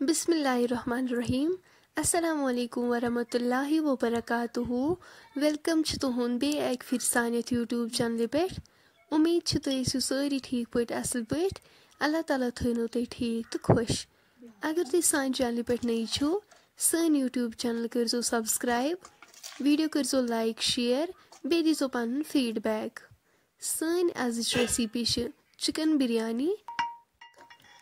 बिसमीम असलकम वरहमल वबरक वेलकम तुहद बे अक फिर सान यूट्यूब चैनल पे। उम्मीद तुम सारी ठीक पे असल पे अल्लाह ताला थो तुम ठीक तो खुश। अगर तुम सान चैनल पे नई छो सन यूट्यूब चैनल कर सब्सक्राइब, वीडियो कर लाइक, शेयर बे दीजो पन फीडबैक सन अज रेसिपी चिकन बिरयानी।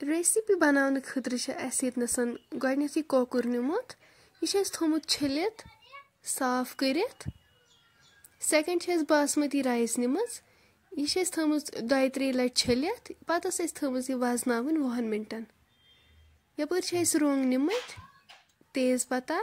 ती इनशाला वीडियो पसंद वीडियो वो एंडस तान वीडियो कर लाइक शेयर चलो करो इस वीडियो स्टार्ट रेसिपी बनाने खतर ये गोडनथी कोकुर निमुत यह थोमुत छलित साफ़ कर सेकंड बासमती राइस निम यह थमुत दो त्रे लट छलित पत थमुत वज़न वहन मिनटन यप रोंग निमत तेज पत्ता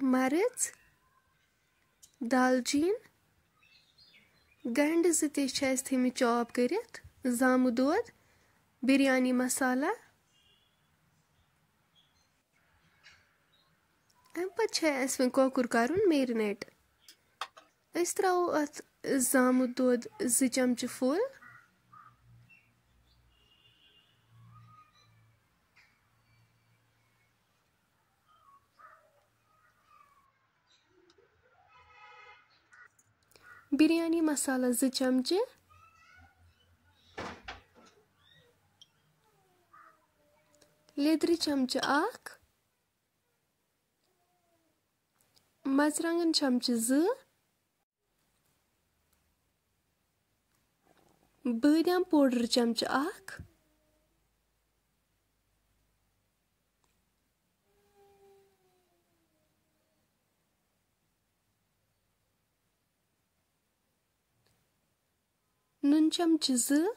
मरच दालचीन गंड जो थे चॉप कर जामु दोद बिरयानी मसाला अम पे कोकुर कर मेरिनेट त्रो अत जामु दोद जि चमच फुल बिरयानी मसाला जि चमचे Ledri çamçı ak. Mazrangın çamçı zı. Bıdam powder çamçı ak. Nun çamçı zı.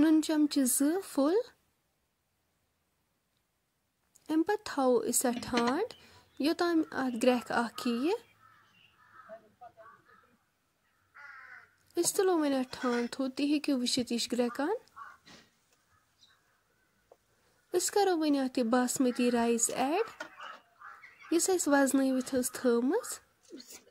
जो बादाम पाउडर चमच अख नुन चमच जो अम पे करो सारी मसाल असल पे मिक्स तुम हेको वुचित अस कोर यह असल पे सारी मसाल अत मिक्स अम पे थो ठांड थो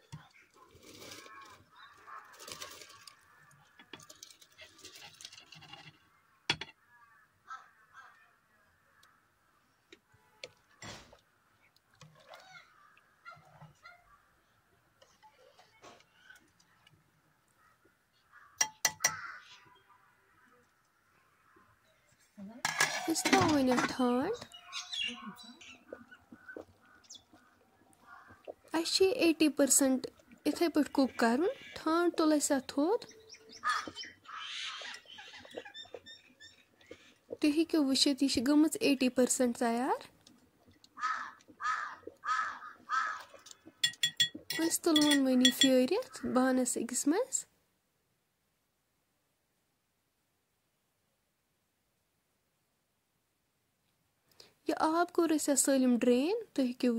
रेस्टस दानस पे थो बान अत मज करो आब ऐड अम पे करो सोबूत मसाल अत मज ऐड नुन चमच जो फुल अम पे थो ठांड योतान अत ग्रेख यी तुलो ठांड थोद तुम हेको वुचित यह ग्रेकान करो वो अत बासमती राइस ऐड इस वज़न थम It's throwing a taunt. अस एटी परसेंट इथे पे कुक कर ठान तुल थोद तुम हेको वुचित यह गम एटी परसेंट तैयार तुलवन वनी फेरित बानस अकिस मज यह आब कोर सलम ड्रेन तुम हेको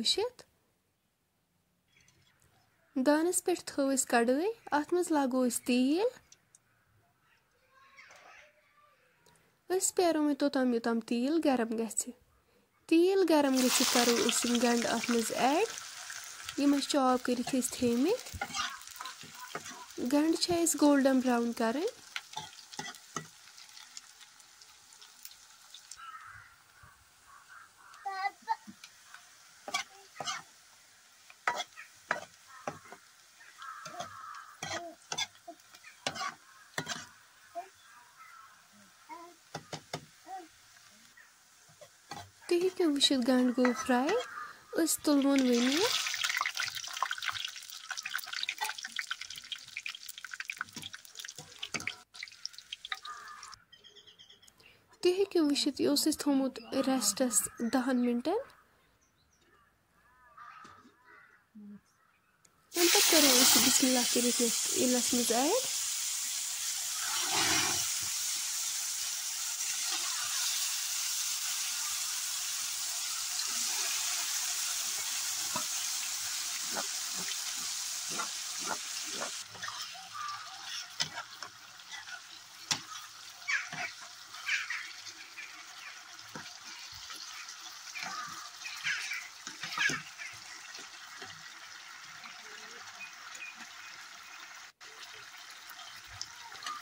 वुचित दानस कड़ाई अत मज लगो तेल पेरो मे तोताम योताम तेल गरम ग तेल गरम गरो गंड अत मज ऐड यम चॉप कर थेमित गंड गोल्डन ब्राउन कर तुम हेको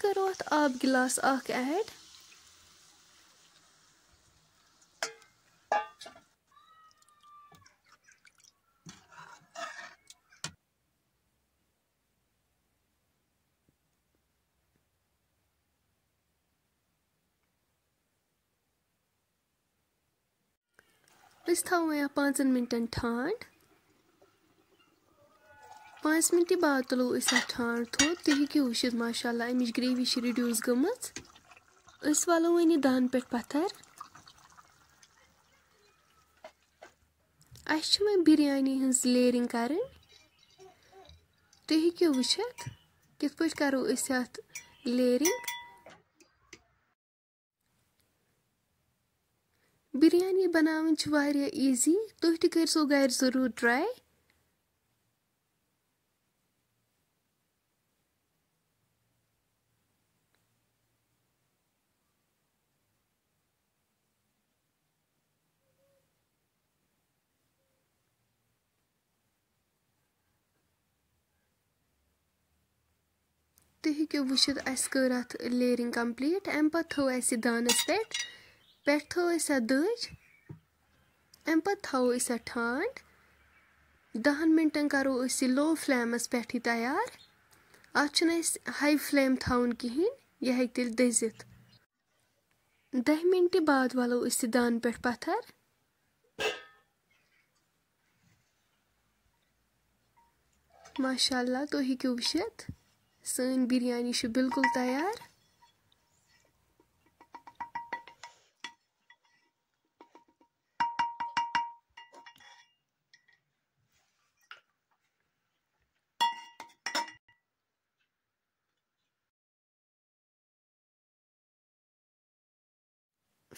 कर इलस मज ऐड हम पे करवस बिरयानी मसाला जि चमचे ऐड तेज पत्ता सोबुत मसाला कोकुर असल पे फ्राई कर तुम हेको वुचित कोकुर गो फ्राई अम दुत सलम तेल वापस अस करो अत आब गिलास अख ऐड अस थो यहाँ पाँचन मिनटन ठंड पाँच मिनट बाद तुलो अस ठंड थोद तुम हेको वुचित माशाला अमिच ग्रेवी रिड्यूस गम वलो वन दान पे पत्थर अस बिरयानी हज लेयरिंग कर तुम हेको वुचित कित पे करो अस लेयरिंग बिरयानी बनावन ईजी तुम तो गर ज़रूर ट्राई तुम हेको वुचित अस कर अत लेयरिंग कंप्लीट अम पे थो अस दानस पे पे थो अस दज अम पे थो अस ठंड दहन मिनटन करो अस लो फ्लेमस पे तैयार अत हाई फ्लेम थवन कहें यह हे तेल दजित दह मिनट बाद वालो अस दान पे पत्थर माशाल्लाह तुम हेको वुचित सन बिरयानी बिल्कुल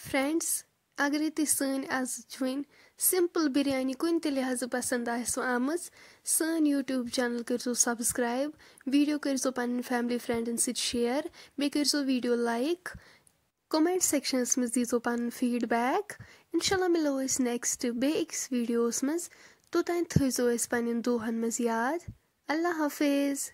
तैयार फ्रेंड्स अगर तुम सन आज वन सिंपल बिरयानी कुन ते लिहाज पसंद आसो आमज सन यूट्यूब चैनल कर सब्सक्राइब वीडियो कर पन्न फैमिली फ्रेंडन सत शेयर बे कर वीडियो लाइक कमेंट सेक्शनस मज दीजो पन्न फीडबैक इंशाल्लाह मिलो अस नेक्स्ट बे अक्स वीडियोस मज तोतान थो पन्न दुहन मज याद अल्लाह हाफिज़